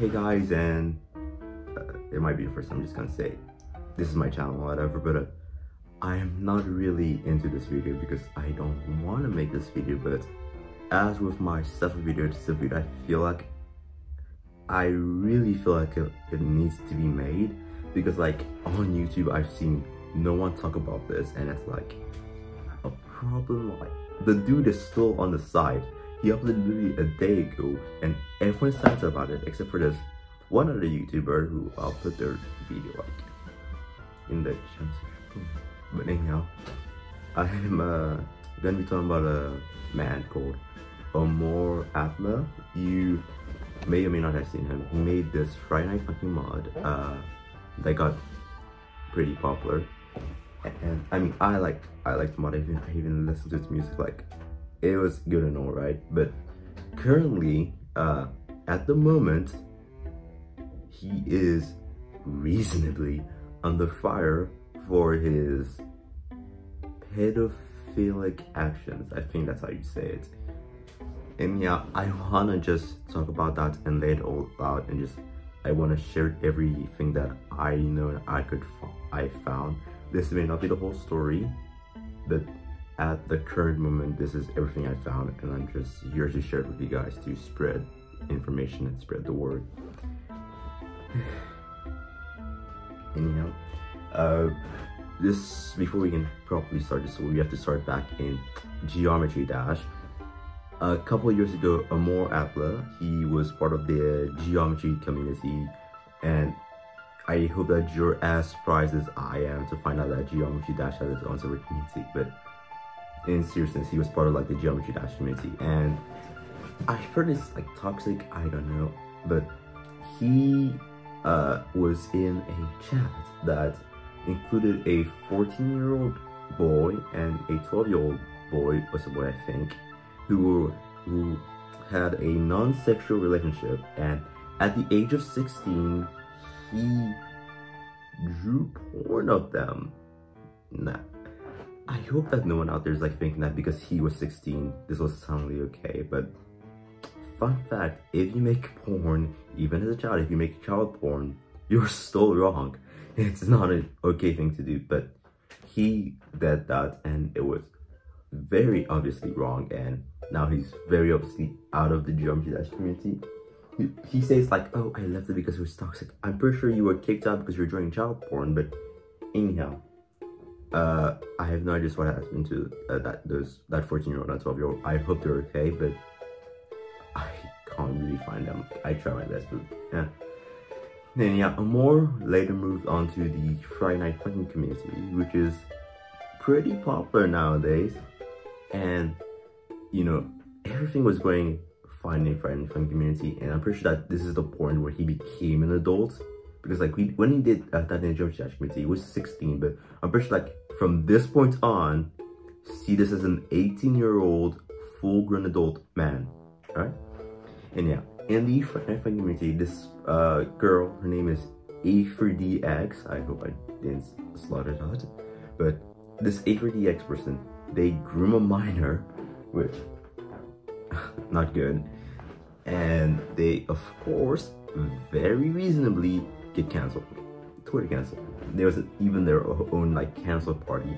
Hey guys, and uh, it might be the first time I'm just gonna say this is my channel whatever, but uh, I am not really into this video because I don't want to make this video, but as with my separate video to video, I feel like I really feel like it, it needs to be made because like on YouTube I've seen no one talk about this and it's like a problem. Like the dude is still on the side. He uploaded literally a day ago and everyone talks about it except for this one other YouTuber who I'll put their video like in the channel. But anyhow, I'm uh, gonna be talking about a man called Amoraltra. You may or may not have seen him. He made this Friday Night Funkin' mod uh, that got pretty popular. And I mean, I like I like the mod. I even, I even listened to his music like it was good and all right but currently uh at the moment he is reasonably under fire for his pedophilic actions. I think that's how you say it. And yeah i wanna just talk about that and lay it all out and just i want to share everything that i know i could i found. This may not be the whole story but at the current moment, this is everything I found, and I'm just here to share it with you guys to spread information and spread the word. Anyhow, uh, this before we can properly start this, we have to start back in Geometry Dash. A couple years ago, Amoraltra, he was part of the geometry community, and I hope that you're as surprised as I am to find out that Geometry Dash has its own server community, but in seriousness, he was part of like the geometry dash community. And I heard it's like toxic, I don't know, but he uh, was in a chat that included a 14 year old boy and a 12 year old boy, was boy I think, who were, who had a non-sexual relationship. And at the age of 16, he drew porn of them. Nah, I hope that no one out there is like thinking that because he was 16, this was suddenly okay, but fun fact, if you make porn, even as a child, if you make child porn, you're still wrong. It's not an okay thing to do, but he did that and it was very obviously wrong and now he's very obviously out of the geometry dash community. He, he says like, oh, I left it because it was toxic. I'm pretty sure you were kicked out because you were doing child porn, but anyhow, uh, I have no idea what happened to uh, that those that 14 year old and 12 year old. I hope they're okay, but I can't really find them. I try my best, but yeah. Then yeah, Amoraltra moved on to the Friday Night Funkin' community, which is pretty popular nowadays. And you know, everything was going fine in Friday Night Funkin' community, and I'm pretty sure that this is the point where he became an adult because like we when he did uh, that in Geo Dash Committee, he was 16, but I'm pretty sure like from this point on, see this as an 18 year old full grown adult man. Alright? And yeah, in the Friday community, this uh, girl, her name is A4DX. I hope I didn't slaughter that. But this A4DX person, they groom a minor, which not good. And they, of course, very reasonably get canceled. Twitter canceled. There was even their own like cancel party.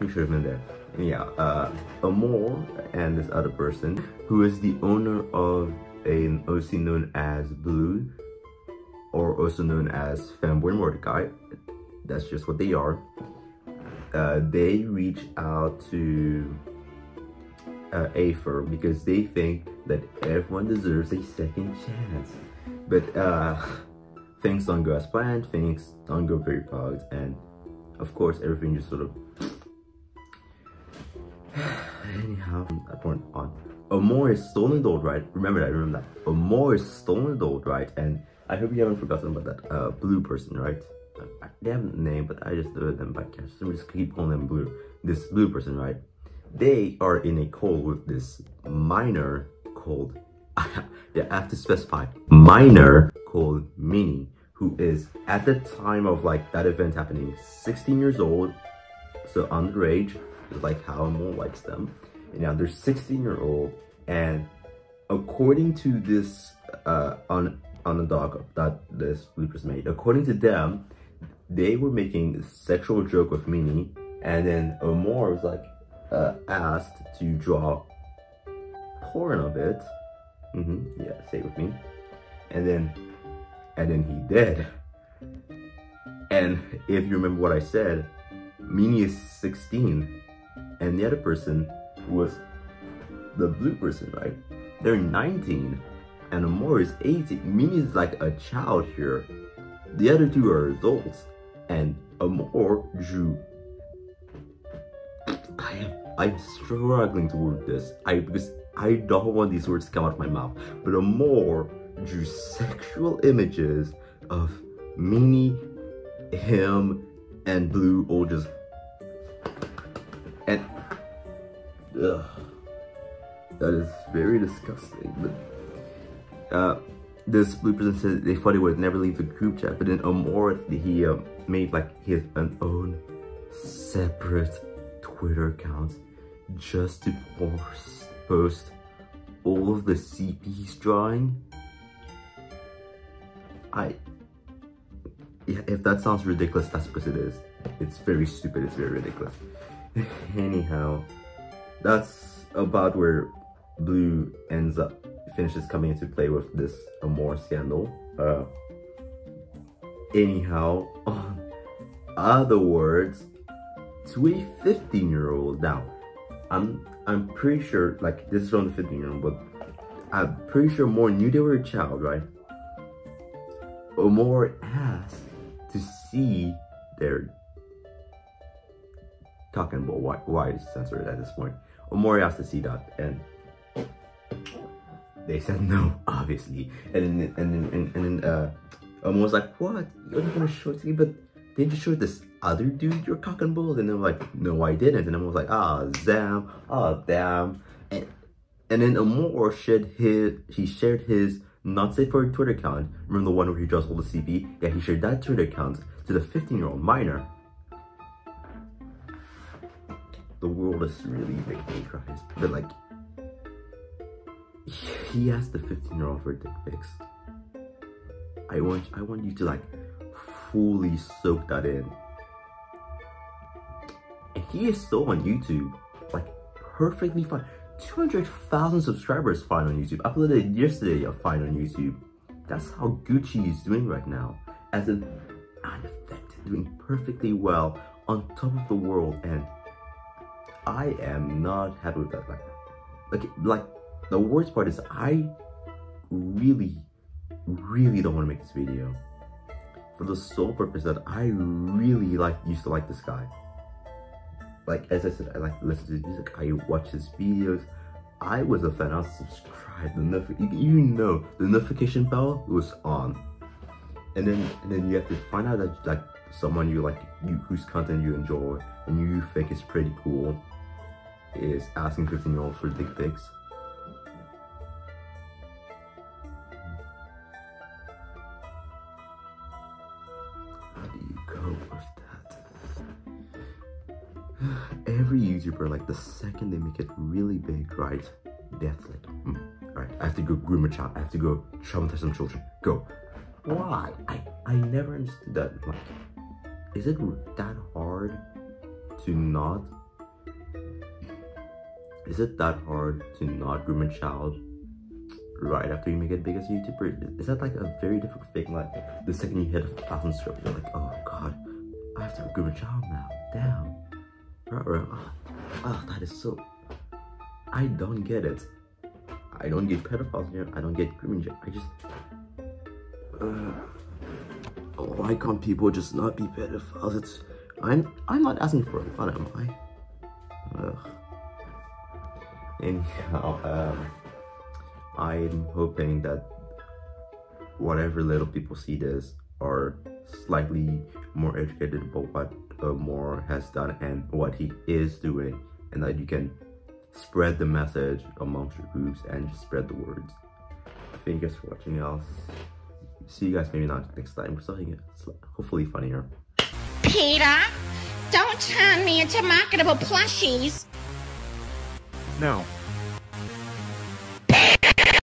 He should have been there. Yeah, uh, Amor and this other person who is the owner of an OC known as Blue, or also known as Fanboy Mordecai. That's just what they are. Uh, they reach out to uh, Afer because they think that everyone deserves a second chance. But uh, things don't go as planned, things don't go very fast, and of course everything just sort of anyhow that point on. Amor is stolen adult right? Remember that, remember that. Amor is stolen adult right? And I hope you haven't forgotten about that uh, blue person, right? They have a name, but I just know them by catch. So we just keep calling them blue. This blue person, right? They are in a call with this minor called they have to specify minor called mini, who is at the time of like that event happening, 16 years old, so underage, is like how Mo likes them. And now they're 16 year old, and according to this uh, on on the dog that this bloopers made. According to them, they were making sexual joke with Mini, and then Amor was like uh, asked to draw porn of it. Mm -hmm, yeah, say with me. And then, and then he did. And if you remember what I said, Minnie is 16, and the other person was the blue person, right? They're 19, and Amor is 18. Minnie is like a child here. The other two are adults, and Amor drew. I am I'm struggling to word this. I because I don't want these words to come out of my mouth. But Amor drew sexual images of Minnie, him, and Blue all just and ugh, that is very disgusting. But uh, this blue person said they thought he would never leave the group chat, but then Amor he uh, made like his an own separate Twitter account just to post, post all of the CP's drawing. I, yeah, if that sounds ridiculous, that's because it is. It's very stupid, it's very ridiculous. Anyhow, that's about where Blue ends up, finishes coming into play with this Amor scandal. Uh, anyhow, on other words, to a 15 year old. Now, I'm I'm pretty sure, like, this is from the 15 year old, but I'm pretty sure more knew they were a child, right? Or more asked to see their talking about why, why is censored at this point. Or more asked to see that, and they said no, obviously. And then, and then, and, and then, uh, was like, what? You're not gonna show it to me? But they just showed this other dude you're cocking bulls? And I'm like, no, I didn't. And I was like, ah, zam, ah, damn. And, and then Amor shared his, he shared his not safe for Twitter account. Remember the one where he draws all the CP? Yeah, he shared that Twitter account to the 15 year old minor. The world is really making me cry. But like, he asked the 15 year old for dick pics. I want, I want you to like fully soak that in. He is still on YouTube, like perfectly fine. 200,000 subscribers fine on YouTube. Uploaded yesterday a fine on YouTube. That's how Gucci is doing right now. As an unaffected, doing perfectly well on top of the world. And I am not happy with that. Like, like, like the worst part is I really, really don't want to make this video for the sole purpose that I really like used to like this guy like as I said, I like to listen to music. I watch his videos. I was a fan. I was subscribed. The you know the notification bell was on, and then and then you have to find out that like someone you like you whose content you enjoy and you think is pretty cool is asking 15 year olds for dick pics. Like the second they make it really big, right? That's like, mm, all right, I have to go groom a child. I have to go traumatize some children. Go. Why? I, I never understood that. Like, is it that hard to not? Is it that hard to not groom a child right after you make it big as a YouTuber? Is that like a very difficult thing? Like, the second you hit a thousand subscribers, you're like, oh God, I have to groom a child now. Damn. Oh, oh, that is so... I don't get it. I don't get pedophiles here. I don't get grooming. I just... Uh, why can't people just not be pedophiles? It's... I'm, I'm not asking for a lot, am I? Ugh. Anyhow, um, I'm hoping that whatever little people see this are slightly more educated about what uh, Moore has done and what he is doing and that you can spread the message amongst your groups and just spread the words. Thank you guys for watching else. See you guys maybe not next time for something hopefully funnier. Peter, don't turn me into marketable plushies. No,